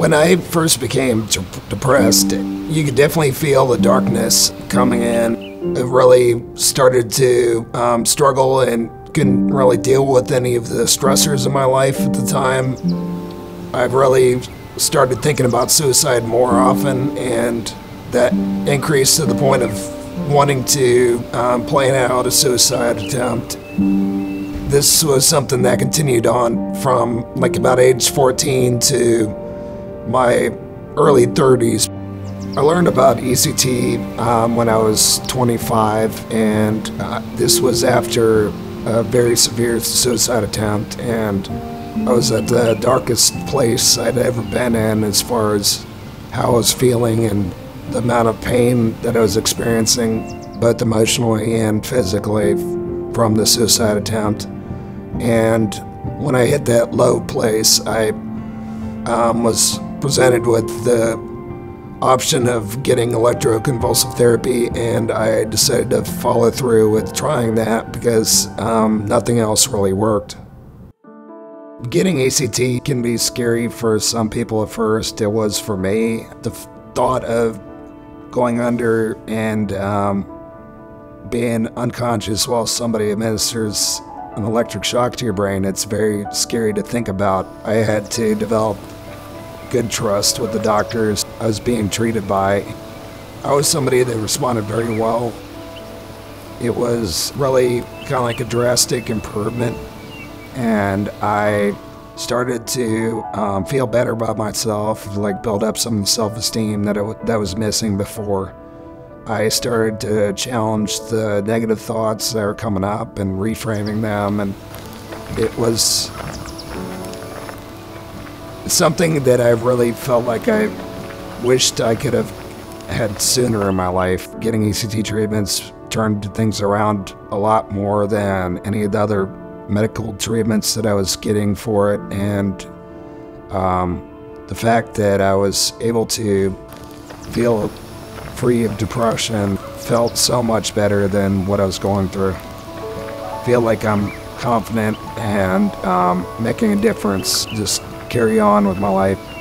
When I first became depressed, you could definitely feel the darkness coming in. I really started to um, struggle and couldn't really deal with any of the stressors in my life at the time. I've really started thinking about suicide more often, and that increased to the point of wanting to um, plan out a suicide attempt. This was something that continued on from like about age 14 to my early 30s. I learned about ECT um, when I was 25, and uh, this was after a very severe suicide attempt, and I was at the darkest place I'd ever been in as far as how I was feeling and the amount of pain that I was experiencing, both emotionally and physically, from the suicide attempt. And when I hit that low place, I um, was presented with the option of getting electroconvulsive therapy, and I decided to follow through with trying that because um, nothing else really worked. Getting ECT can be scary for some people at first. It was for me. The thought of going under and um, being unconscious while somebody administers an electric shock to your brain, it's very scary to think about. I had to develop good trust with the doctors I was being treated by. I was somebody that responded very well. It was really kind of like a drastic improvement, and I started to um, feel better about myself, like build up some self-esteem that that was missing before. I started to challenge the negative thoughts that were coming up and reframing them, and it was something that I really felt like I wished I could have had sooner in my life. Getting ECT treatments turned things around a lot more than any of the other medical treatments that I was getting for it, and um, the fact that I was able to feel free of depression felt so much better than what I was going through. Feel like I'm confident and um, making a difference. Just carry on with my life.